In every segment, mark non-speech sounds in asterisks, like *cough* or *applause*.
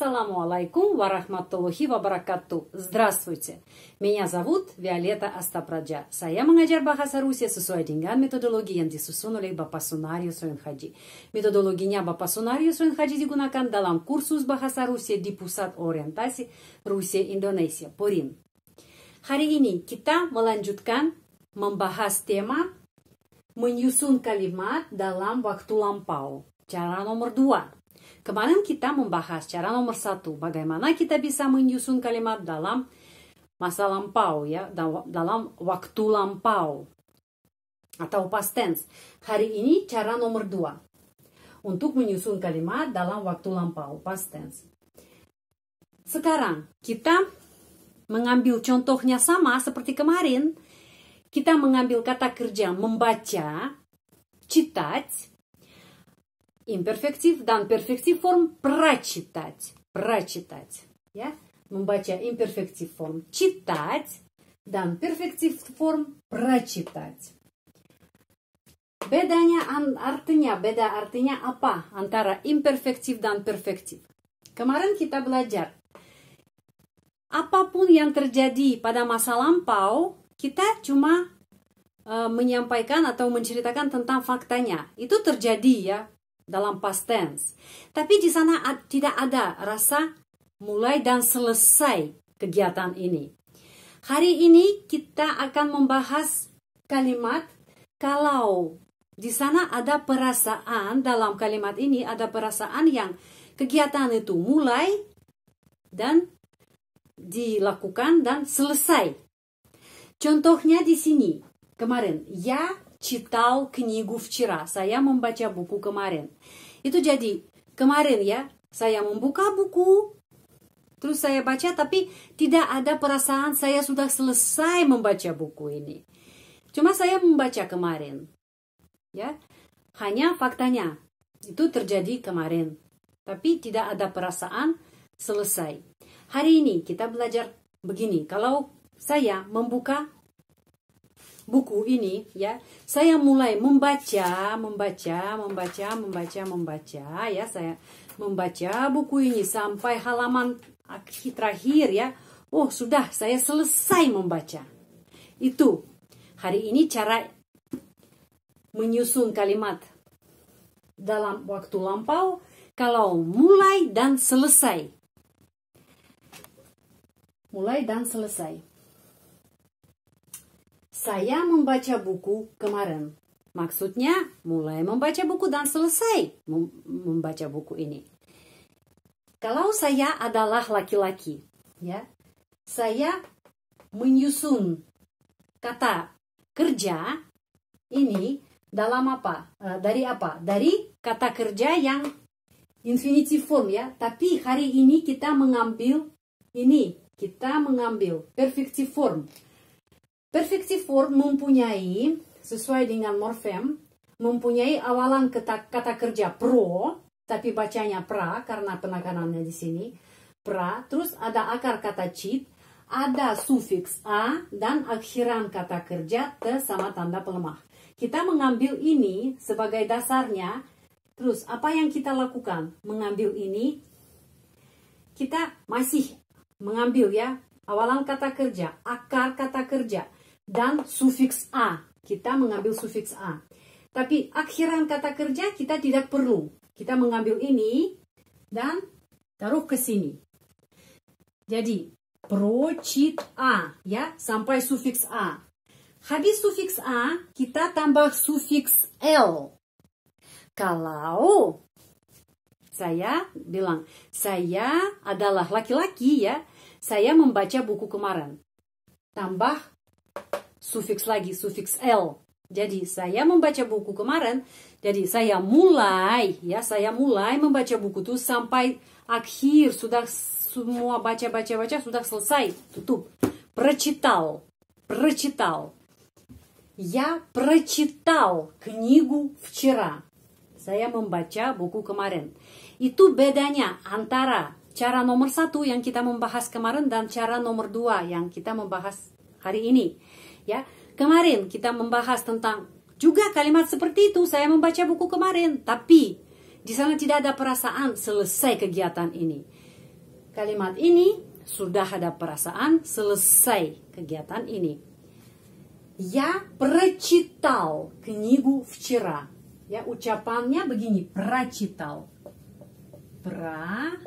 Ассаламу алейкум ва рахматуллахи ва баракату. Здравствуйте. Меня зовут Виолетта Астапраджа. Saya mengajar bahasa Rusia sesuai dengan metodologi yang disusun oleh Bapak Sunarius Haji. Metodologinya Bapak Sunarius Haji digunakan dalam kursus bahasa Rusia di Pusat Orientasi Rusia Indonesia, PORIN. Hari ini kita melanjutkan membahas tema menyusun kalimat dalam waktu lampau. Cara nomor dua. Kemarin kita membahas cara nomor satu, bagaimana kita bisa menyusun kalimat dalam masa lampau ya, dalam waktu lampau atau past tense. Hari ini cara nomor dua, untuk menyusun kalimat dalam waktu lampau past tense. Sekarang kita mengambil contohnya sama seperti kemarin. Kita mengambil kata kerja membaca, читать, имперфектив дан перфектив форм прочитать. Прочитать. Я? Membaca imperfective form читать dan perfective form прочитать. Bedanya artinya, beda artinya apa antara imperfektif dan perfektif? Kemarin kita belajar apapun yang terjadi pada masa lampau, kita cuma uh, menyampaikan atau menceritakan tentang faktanya. Itu terjadi ya, dalam past tense. Tapi di sana tidak ada rasa mulai dan selesai kegiatan ini. Hari ini kita akan membahas kalimat kalau di sana ada perasaan dalam kalimat ini ada perasaan yang kegiatan itu mulai dan dilakukan dan selesai. Contohnya di sini kemarin ya читал книгу вчера. Saya membaca buku kemarin. Itu jadi kemarin ya, saya membuka buku, terus saya baca tapi tidak ada perasaan saya sudah selesai membaca buku ini. Cuma saya membaca kemarin. Ya. Hanya faktanya itu terjadi kemarin. Tapi tidak ada perasaan selesai. Hari ini kita belajar begini. Kalau saya membuka buku ini ya. Saya mulai membaca membaca membaca membaca membaca ya. Saya membaca buku ini sampai halaman akhir terakhir ya. Oh sudah saya selesai membaca. Itu hari ini cara menyusun kalimat dalam waktu lampau kalau mulai dan selesai. Mulai dan selesai saya membaca buku kemarin. Maksudnya mulai membaca buku dan selesai membaca buku ini. Kalau saya adalah laki-laki, ya, saya menyusun kata kerja ini dalam apa? Uh, dari apa? Dari kata kerja yang infinitive form ya. Tapi hari ini kita mengambil ini, kita mengambil perfective form. Perfective form mempunyai, sesuai dengan morfem, mempunyai awalan kata, kata kerja pro, tapi bacanya pra karena penekanannya di sini. Pra, terus ada akar kata cheat, ada sufiks a, dan akhiran kata kerja te sama tanda pelemah. Kita mengambil ini sebagai dasarnya, terus apa yang kita lakukan? Mengambil ini, kita masih mengambil ya, awalan kata kerja, akar kata kerja, dan sufiks a. Kita mengambil sufiks a. Tapi akhiran kata kerja kita tidak perlu. Kita mengambil ini dan taruh ke sini. Jadi, procit a ya sampai sufiks a. Habis sufiks a, kita tambah sufiks l. Kalau saya bilang, saya adalah laki-laki ya, saya membaca buku kemarin. Tambah sufiks lagi, sufiks L. Jadi saya membaca buku kemarin, jadi saya mulai, ya saya mulai membaca buku itu sampai akhir, sudah semua baca-baca-baca, sudah selesai, tutup. Прочитал, прочитал. Я прочитал книгу вчера. Saya membaca buku kemarin. Itu bedanya antara cara nomor satu yang kita membahas kemarin dan cara nomor dua yang kita membahas hari ini ya. Kemarin kita membahas tentang juga kalimat seperti itu. Saya membaca buku kemarin, tapi di sana tidak ada perasaan selesai kegiatan ini. kalimat ini sudah ada perasaan selesai kegiatan ini. Я прочитал книгу вчера. Ya, ucapannya begini, прочитал. Прочитал.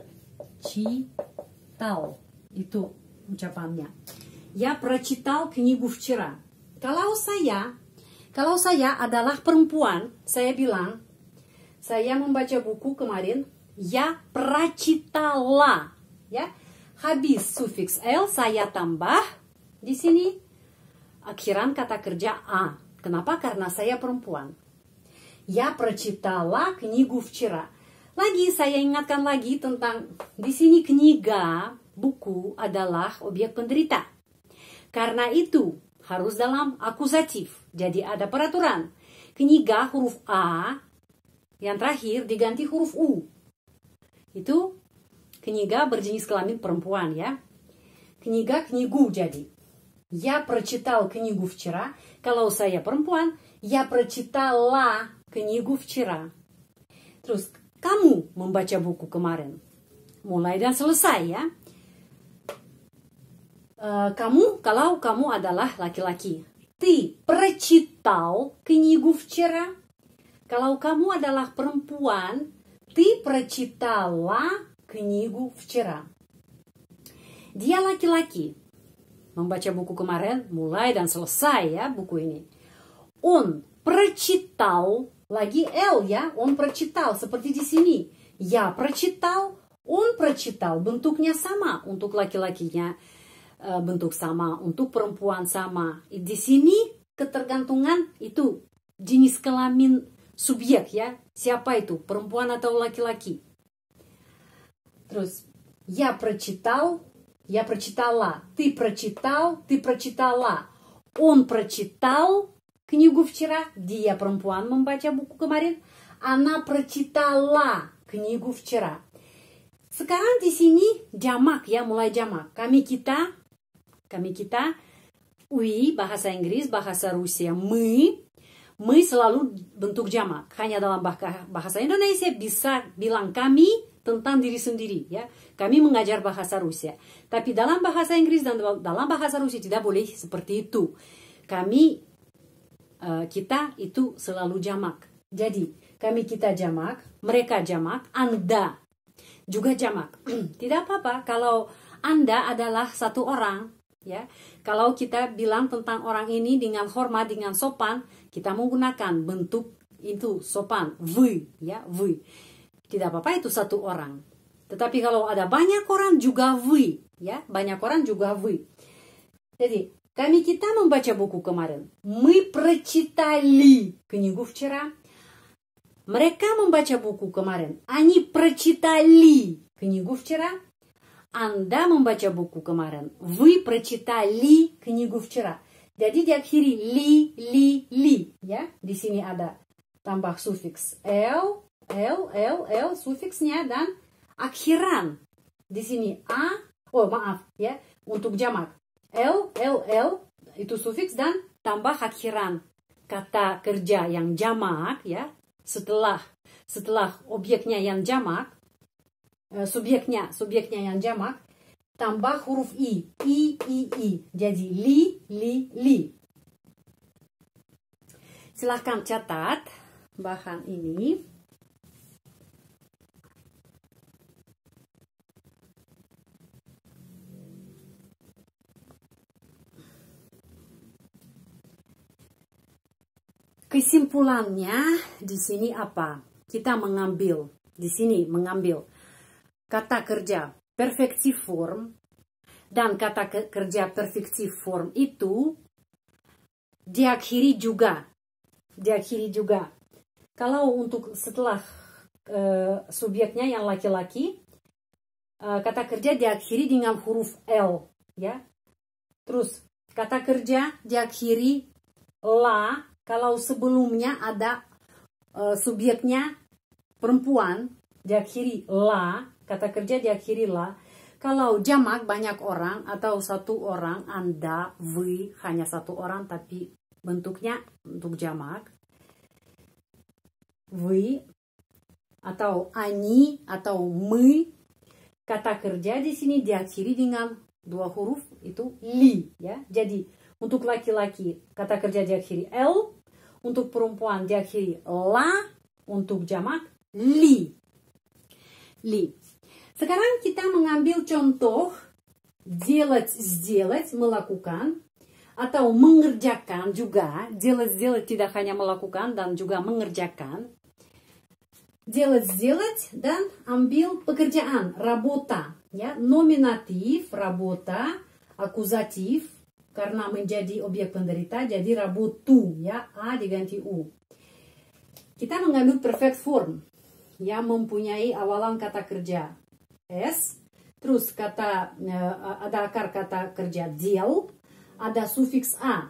Itu ucapannya. Я прочитал книгу вчера. Kalau saya, kalau saya adalah perempuan, saya bilang, saya membaca buku kemarin, я прочитала. Ya, habis sufiks l saya tambah di sini akhiran kata kerja a. Kenapa? Karena saya perempuan. Ya прочитала книгу вчера. Lagi saya ingatkan lagi tentang di sini kniga buku adalah objek penderita. Karena itu harus dalam akusatif. Jadi ada peraturan. Kniga huruf A yang terakhir diganti huruf U. Itu Книга berjenis kelamin perempuan ya. Книга книгу jadi. Я прочитал книгу вчера. Kalau saya perempuan, я прочитала книгу вчера. Terus, kamu membaca buku kemarin. Mulai dan selesai ya. Uh, kamu, kalau kamu adalah laki-laki. Ты прочитал книгу вчера. Kalau kamu adalah perempuan, ты прочитала книгу вчера. Dia laki-laki. Membaca buku kemarin, mulai dan selesai ya buku ini. Он прочитал, lagi L ya, он прочитал, seperti di sini. Я прочитал, он прочитал, bentuknya sama untuk laki-lakinya, bentuk sama, untuk perempuan sama. Di sini ketergantungan itu jenis kelamin subjek ya, siapa itu, perempuan atau laki-laki. Terus, я прочитал, я прочитала, ты прочитал, ты прочитала. Он прочитал книгу вчера, dia perempuan membaca buku kemarin. Она прочитала книгу вчера. Sekarang di sini jamak ya, mulai jamak. Kami kita, kami kita, we bahasa Inggris, bahasa Rusia, мы, мы selalu bentuk jamak. Hanya dalam bahasa Indonesia bisa bilang kami, tentang diri sendiri ya. Kami mengajar bahasa Rusia. Tapi dalam bahasa Inggris dan dalam bahasa Rusia tidak boleh seperti itu. Kami uh, kita itu selalu jamak. Jadi, kami kita jamak, mereka jamak, Anda juga jamak. *clears throat* tidak apa-apa kalau Anda adalah satu orang ya. Kalau kita bilang tentang orang ini dengan hormat, dengan sopan, kita menggunakan bentuk itu sopan, вы, ya, вы. Tidak apa-apa itu satu orang. Tetapi kalau ada banyak orang juga вы, ya, banyak orang juga вы. Jadi, kami kita membaca buku kemarin. Мы прочитали книгу вчера. Mereka membaca buku kemarin. Они прочитали книгу вчера. Anda membaca buku kemarin. Вы прочитали книгу вчера. Jadi diakhiri li, li, li. Ya, di sini ada tambah sufiks l, L, L, L sufiksnya dan akhiran. Di sini A, oh maaf ya, untuk jamak. L, L, L itu sufiks dan tambah akhiran. Kata kerja yang jamak ya, setelah setelah objeknya yang jamak, uh, subjeknya, subjeknya yang jamak, tambah huruf i, i, i, i. Jadi li, li, li. Silahkan catat bahan ini. Kesimpulannya di sini apa? Kita mengambil di sini mengambil kata kerja perfective form dan kata kerja perfective form itu diakhiri juga diakhiri juga. Kalau untuk setelah uh, subjeknya yang laki-laki uh, kata kerja diakhiri dengan huruf L ya. Terus kata kerja diakhiri la kalau sebelumnya ada uh, subjeknya perempuan diakhiri la, kata kerja diakhiri la. Kalau jamak banyak orang atau satu orang, Anda, we, hanya satu orang tapi bentuknya untuk jamak. We atau ani atau мы kata kerja di sini diakhiri dengan dua huruf itu li ya. Jadi untuk laki-laki kata kerja diakhiri l, untuk perempuan diakhiri la, untuk jamak li. Li. Sekarang kita mengambil contoh делать, сделать, melakukan atau mengerjakan juga. Делать, сделать tidak hanya melakukan dan juga mengerjakan. Делать, сделать dan ambil pekerjaan, работа. Ya, nominatif, работа, akuzatif, karena menjadi objek penderita jadi работу, ya, A diganti U. Kita mengambil perfect form yang mempunyai awalan kata kerja S, terus kata ada akar kata kerja deal, ada sufiks a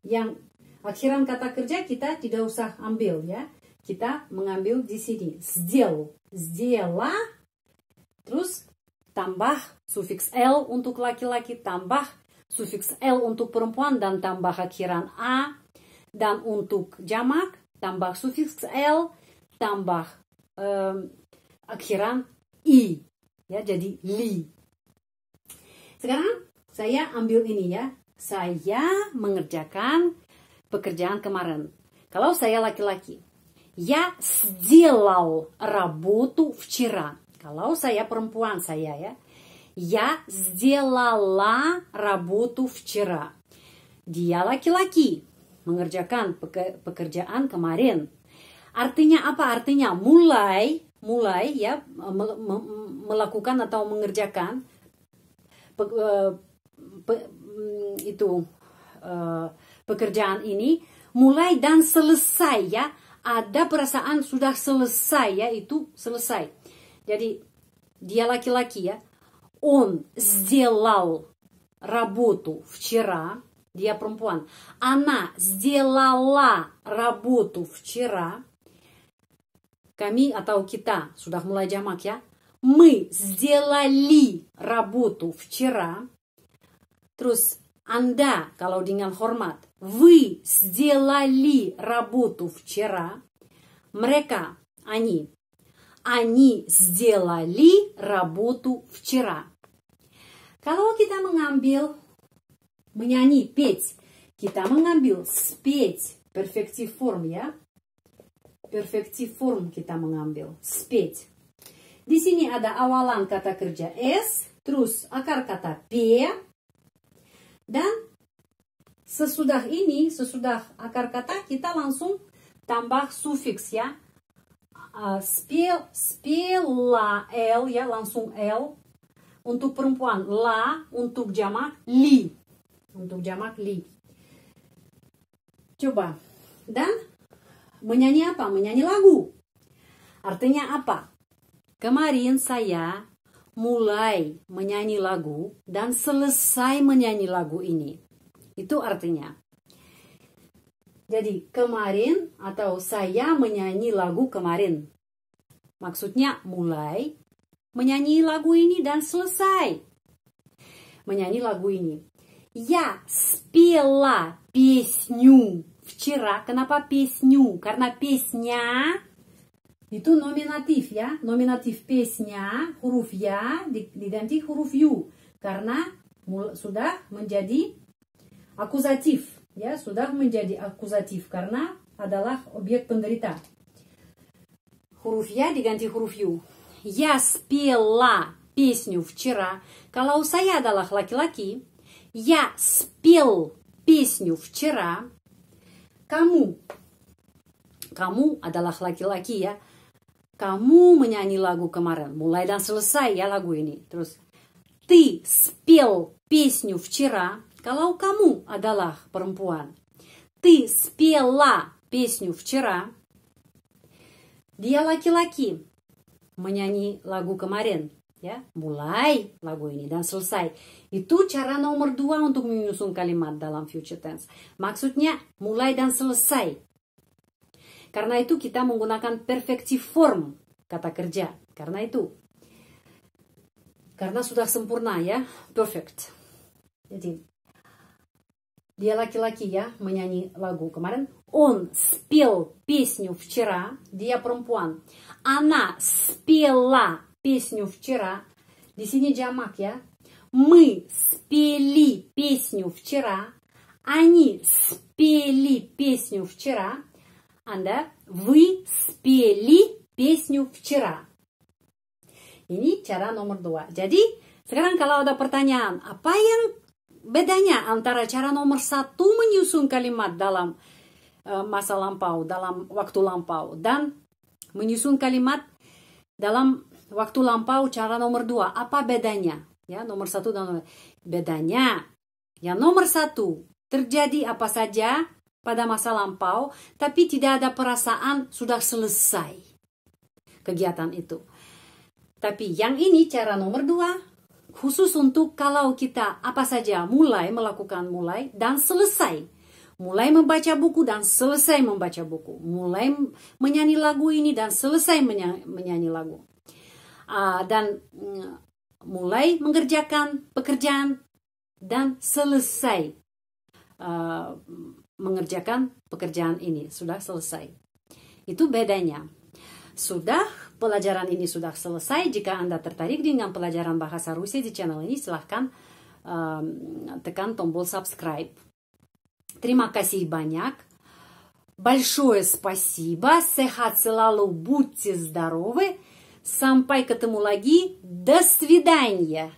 yang akhiran kata kerja kita tidak usah ambil ya. Kita mengambil di sini сделал, сделала, terus tambah sufiks l untuk laki-laki, tambah sufiks l untuk perempuan dan tambah akhiran a dan untuk jamak tambah sufiks l tambah um, akhiran i ya jadi li. Sekarang saya ambil ini ya saya mengerjakan pekerjaan kemarin. Kalau saya laki-laki, я сделал работу вчера. Kalau saya perempuan saya ya, я сделала работу вчера. Dia laki-laki mengerjakan pekerjaan kemarin. Artinya apa? Artinya mulai mulai ya melakukan atau mengerjakan Mm, itu uh, pekerjaan ini mulai dan selesai ya ada perasaan sudah selesai ya itu selesai jadi dia laki-laki ya он сделал работу вчера dia perempuan она сделала работу вчера kami atau kita sudah mulai jamak ya мы сделали работу вчера Terus Anda kalau dengan hormat, вы сделали работу вчера. Mereka, они, они сделали работу вчера. Kalau kita mengambil menyanyi, петь, kita mengambil спеть, perfective form ya. perfektif form kita mengambil. Spet. Di sini ada awalan kata kerja S, terus akar kata P, dan sesudah ini, sesudah akar kata kita langsung tambah sufiks ya. Uh, spel, spela L ya, langsung L. Untuk perempuan, la. Untuk jamak, li. Untuk jamak, li. Coba. Dan menyanyi apa? Menyanyi lagu. Artinya apa? Kemarin saya mulai menyanyi lagu dan selesai menyanyi lagu ini. Itu artinya. Jadi kemarin atau saya menyanyi lagu kemarin. Maksudnya mulai menyanyi lagu ini dan selesai menyanyi lagu ini. Я спела песню Вчера. Kenapa песню? Karena песня itu nominatif ya. Nominatif pesnya huruf ya diganti huruf yu karena sudah menjadi akuzatif ya, sudah menjadi akuzatif karena adalah objek penderita. Huruf ya diganti huruf yu. Я спела песню вчера. Kalau saya adalah laki-laki, я спел песню вчера. Kamu, kamu adalah laki-laki ya kamu menyanyi lagu kemarin, mulai dan selesai ya lagu ini. Terus, ты спел песню вчера, kalau kamu adalah perempuan. Ты спела песню вчера. Dia laki-laki menyanyi lagu kemarin, ya, mulai lagu ini dan selesai. Itu cara nomor dua untuk menyusun kalimat dalam future tense. Maksudnya mulai dan selesai. Karena itu kita menggunakan perfective form kata kerja. Karena itu. Karena sudah sempurna ya, perfect. Jadi dia laki-laki ya menyanyi lagu kemarin. Он спел песню вчера. Dia perempuan. Она спела песню вчера. Di sini jamak ya. Мы спели песню вчера. Они спели песню вчера. Anda, вы спели песню вчера. Ini cara nomor dua. Jadi, sekarang kalau ada pertanyaan, apa yang bedanya antara cara nomor satu menyusun kalimat dalam uh, masa lampau, dalam waktu lampau, dan menyusun kalimat dalam waktu lampau cara nomor dua. Apa bedanya? Ya, nomor satu dan nomor bedanya. Yang nomor satu, terjadi apa saja pada masa lampau, tapi tidak ada perasaan sudah selesai kegiatan itu. Tapi yang ini cara nomor dua, khusus untuk kalau kita apa saja mulai melakukan mulai dan selesai. Mulai membaca buku dan selesai membaca buku. Mulai menyanyi lagu ini dan selesai menyanyi lagu Uh, dan uh, mulai mengerjakan pekerjaan dan selesai uh, mengerjakan pekerjaan ini sudah selesai. Itu bedanya. Sudah pelajaran ini sudah selesai. Jika Anda tertarik dengan pelajaran bahasa Rusia di channel ini, silahkan um, tekan tombol subscribe. Terima kasih banyak. Большое спасибо. Sehat selalu. Будьте здоровы. Сампай Катамулаги. До свидания!